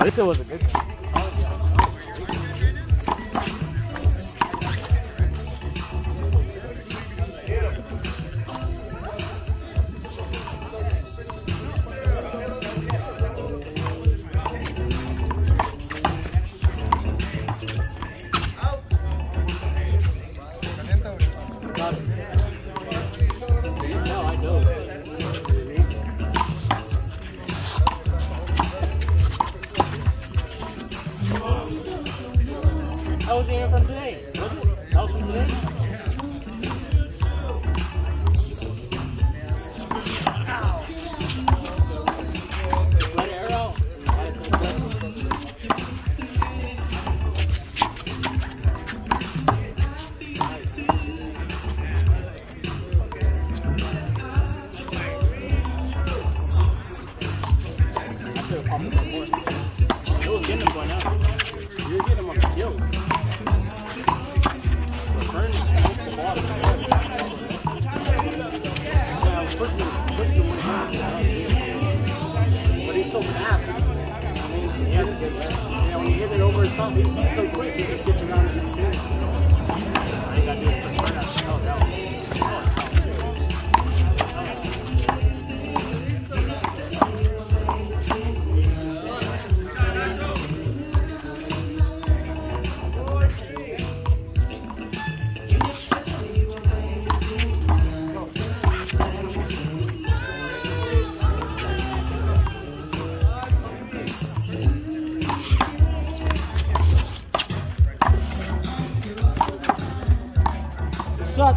I least it was a good one. That was the from today, was it? That was from today? Yeah, when you hit it over his top, he's so quick, he just gets around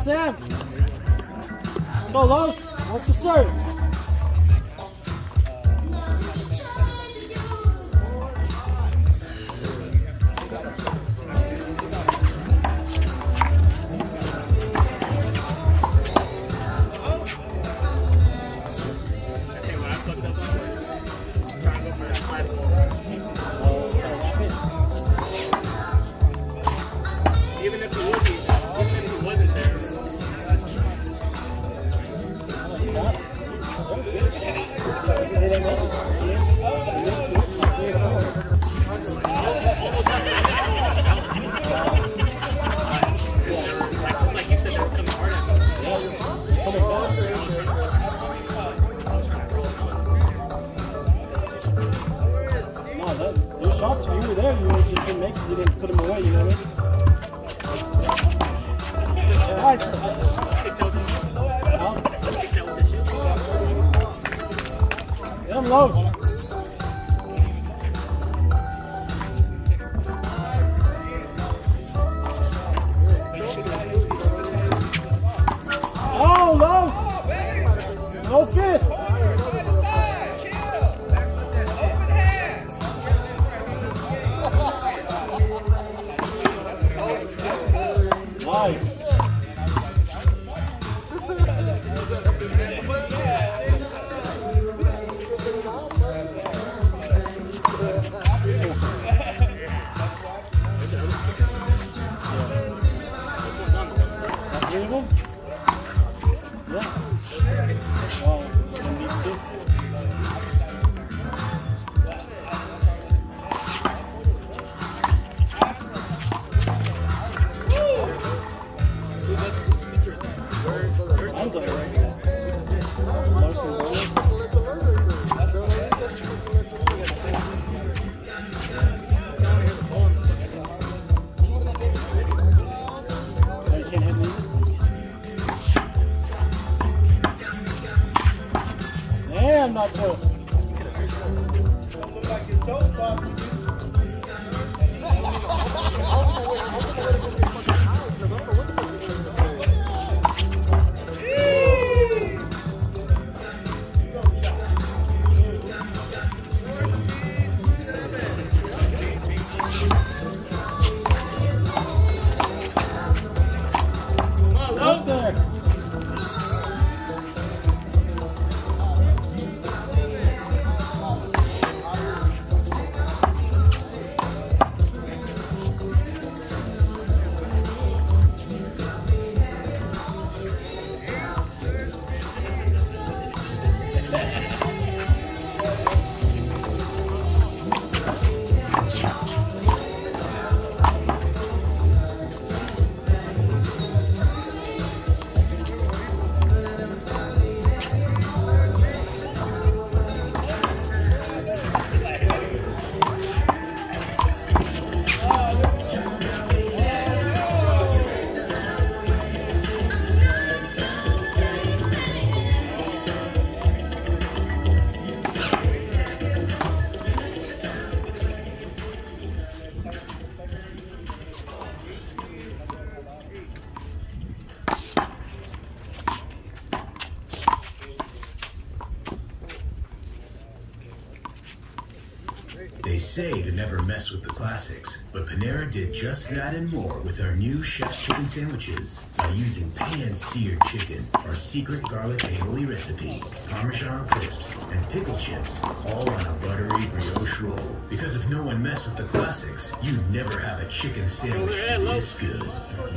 Sam. Go, Los. Work. shots. If you were there, you would just didn't make it. You didn't put them away, you know what I mean? Nice. Yeah, I'm low. Nice. Thank Not sure. They say to never mess with the classics, but Panera did just that and more with our new Chef's Chicken Sandwiches. By using pan-seared chicken, our secret garlic aioli recipe, Parmesan crisps, and pickle chips, all on a buttery brioche roll. Because if no one messed with the classics, you'd never have a chicken sandwich this good.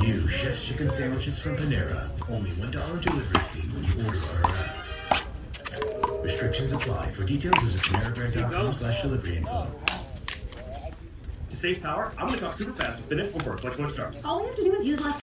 New Chef's Chicken Sandwiches from Panera. Only $1 delivery fee when you order our app. Restrictions apply. For details, visit panerabread.com slash delivery info. Save power, I'm gonna talk super fast finish before Load starts. All we have to do is use less